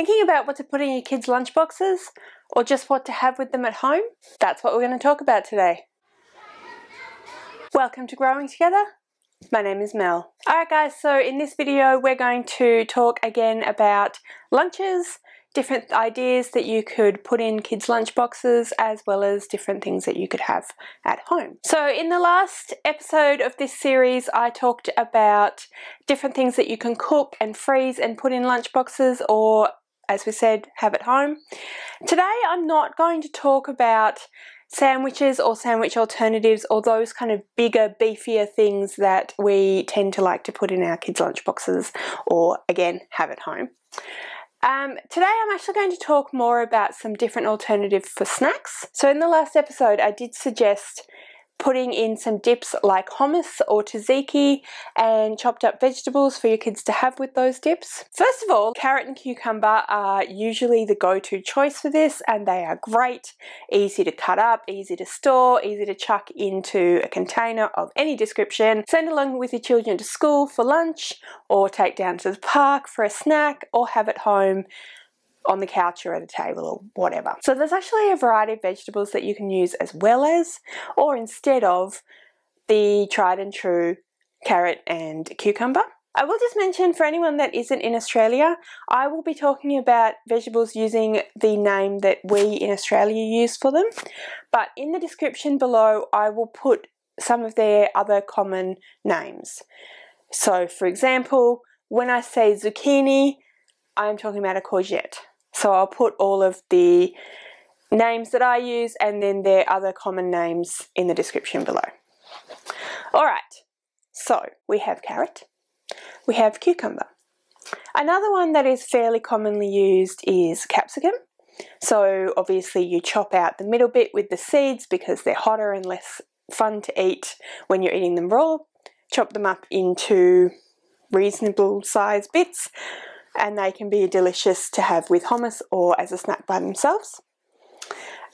Thinking about what to put in your kids' lunchboxes or just what to have with them at home? That's what we're going to talk about today. Welcome to Growing Together. My name is Mel. Alright guys, so in this video we're going to talk again about lunches, different ideas that you could put in kids' lunchboxes as well as different things that you could have at home. So in the last episode of this series I talked about different things that you can cook and freeze and put in lunchboxes or as we said have at home. Today I'm not going to talk about sandwiches or sandwich alternatives or those kind of bigger, beefier things that we tend to like to put in our kids' lunchboxes or again have at home. Um, today I'm actually going to talk more about some different alternatives for snacks. So in the last episode I did suggest putting in some dips like hummus or tzatziki and chopped up vegetables for your kids to have with those dips. First of all, carrot and cucumber are usually the go-to choice for this and they are great, easy to cut up, easy to store, easy to chuck into a container of any description, send along with your children to school for lunch or take down to the park for a snack or have at home on the couch or at a table or whatever. So there's actually a variety of vegetables that you can use as well as or instead of the tried and true carrot and cucumber. I will just mention for anyone that isn't in Australia, I will be talking about vegetables using the name that we in Australia use for them. But in the description below, I will put some of their other common names. So for example, when I say zucchini, I'm talking about a courgette. So I'll put all of the names that I use and then their other common names in the description below. Alright, so we have carrot, we have cucumber. Another one that is fairly commonly used is capsicum. So obviously you chop out the middle bit with the seeds because they're hotter and less fun to eat when you're eating them raw. Chop them up into reasonable sized bits and they can be delicious to have with hummus or as a snack by themselves.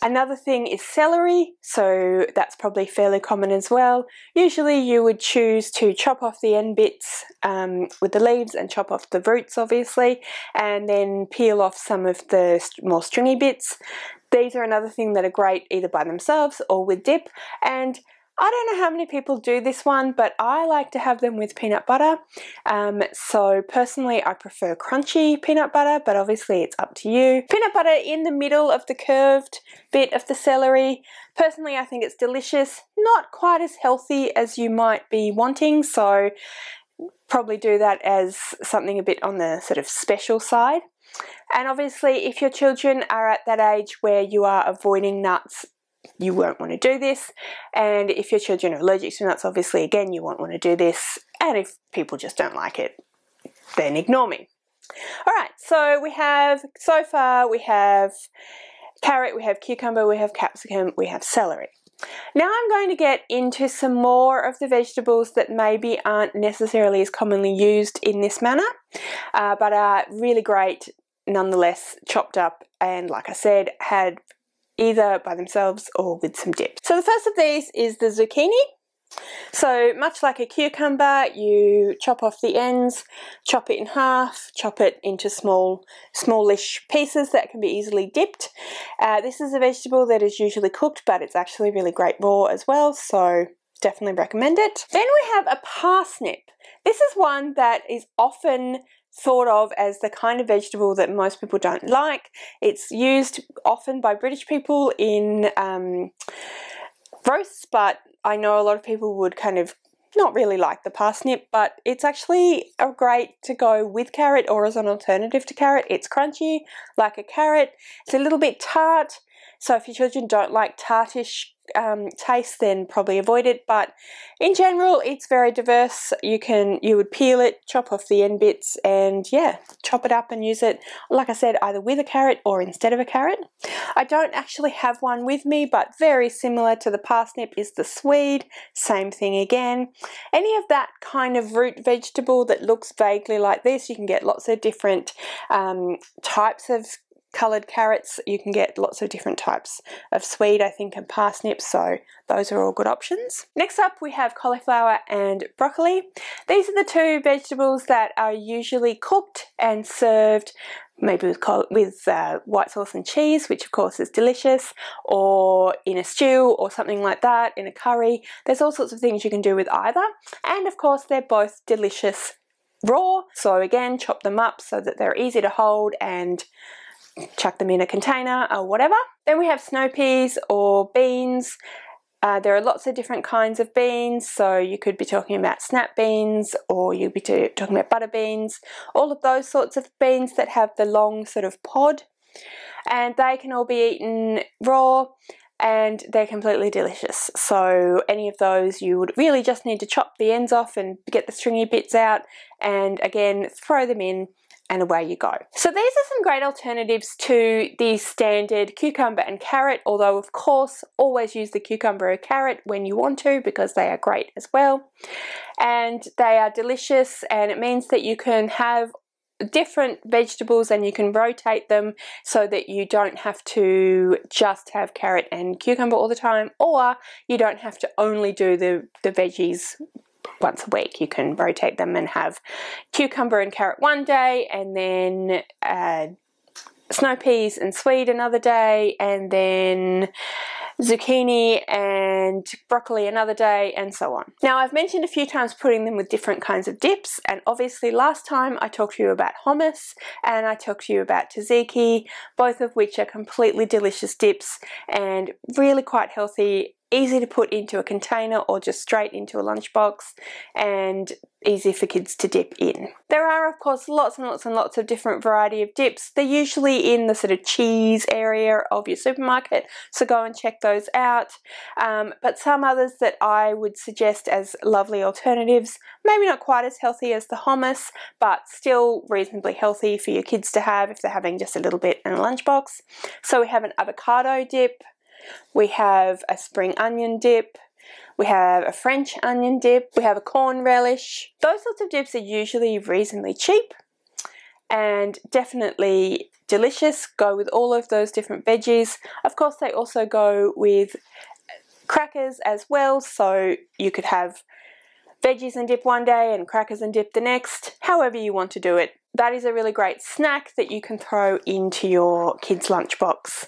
Another thing is celery, so that's probably fairly common as well. Usually you would choose to chop off the end bits um, with the leaves and chop off the roots obviously and then peel off some of the more stringy bits. These are another thing that are great either by themselves or with dip and I don't know how many people do this one, but I like to have them with peanut butter. Um, so personally, I prefer crunchy peanut butter, but obviously it's up to you. Peanut butter in the middle of the curved bit of the celery. Personally, I think it's delicious. Not quite as healthy as you might be wanting, so probably do that as something a bit on the sort of special side. And obviously, if your children are at that age where you are avoiding nuts you won't want to do this. And if your children are allergic to nuts, obviously, again, you won't want to do this. And if people just don't like it, then ignore me. All right, so we have, so far, we have carrot, we have cucumber, we have capsicum, we have celery. Now I'm going to get into some more of the vegetables that maybe aren't necessarily as commonly used in this manner, uh, but are really great nonetheless, chopped up and like I said, had either by themselves or with some dip. So the first of these is the zucchini. So much like a cucumber, you chop off the ends, chop it in half, chop it into small, smallish pieces that can be easily dipped. Uh, this is a vegetable that is usually cooked, but it's actually really great raw as well, so definitely recommend it. Then we have a parsnip. This is one that is often thought of as the kind of vegetable that most people don't like. It's used often by British people in um, roasts, but I know a lot of people would kind of not really like the parsnip, but it's actually a great to go with carrot or as an alternative to carrot. It's crunchy like a carrot. It's a little bit tart. So if your children don't like tartish um, taste, then probably avoid it. But in general, it's very diverse. You can you would peel it, chop off the end bits, and yeah, chop it up and use it. Like I said, either with a carrot or instead of a carrot. I don't actually have one with me, but very similar to the parsnip is the swede. Same thing again. Any of that kind of root vegetable that looks vaguely like this, you can get lots of different um, types of coloured carrots. You can get lots of different types of swede, I think, and parsnips, so those are all good options. Next up we have cauliflower and broccoli. These are the two vegetables that are usually cooked and served maybe with, with uh, white sauce and cheese, which of course is delicious, or in a stew or something like that, in a curry. There's all sorts of things you can do with either. And of course, they're both delicious raw. So again, chop them up so that they're easy to hold and chuck them in a container or whatever. Then we have snow peas or beans. Uh, there are lots of different kinds of beans, so you could be talking about snap beans or you'd be talking about butter beans, all of those sorts of beans that have the long sort of pod, and they can all be eaten raw and they're completely delicious. So any of those you would really just need to chop the ends off and get the stringy bits out and again throw them in and away you go. So these are some great alternatives to the standard cucumber and carrot, although of course always use the cucumber or carrot when you want to because they are great as well. And they are delicious and it means that you can have different vegetables and you can rotate them so that you don't have to just have carrot and cucumber all the time or you don't have to only do the, the veggies once a week. You can rotate them and have cucumber and carrot one day and then uh, snow peas and swede another day and then zucchini and broccoli another day and so on. Now I've mentioned a few times putting them with different kinds of dips and obviously last time I talked to you about hummus and I talked to you about tzatziki both of which are completely delicious dips and really quite healthy easy to put into a container or just straight into a lunchbox and easy for kids to dip in. There are of course lots and lots and lots of different variety of dips. They're usually in the sort of cheese area of your supermarket so go and check those out um, but some others that I would suggest as lovely alternatives maybe not quite as healthy as the hummus but still reasonably healthy for your kids to have if they're having just a little bit in a lunchbox. So we have an avocado dip, we have a spring onion dip, we have a French onion dip, we have a corn relish. Those sorts of dips are usually reasonably cheap and definitely delicious. Go with all of those different veggies. Of course, they also go with crackers as well, so you could have veggies and dip one day and crackers and dip the next, however you want to do it. That is a really great snack that you can throw into your kids' lunchbox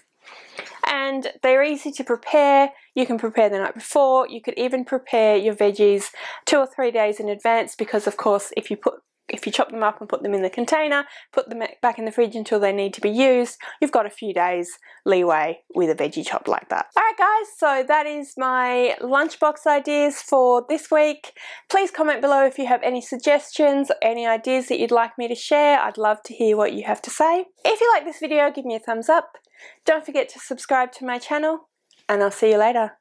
and they're easy to prepare. You can prepare the night before. You could even prepare your veggies two or three days in advance because of course if you put if you chop them up and put them in the container, put them back in the fridge until they need to be used, you've got a few days leeway with a veggie chop like that. Alright guys, so that is my lunchbox ideas for this week. Please comment below if you have any suggestions any ideas that you'd like me to share. I'd love to hear what you have to say. If you like this video, give me a thumbs up. Don't forget to subscribe to my channel and I'll see you later.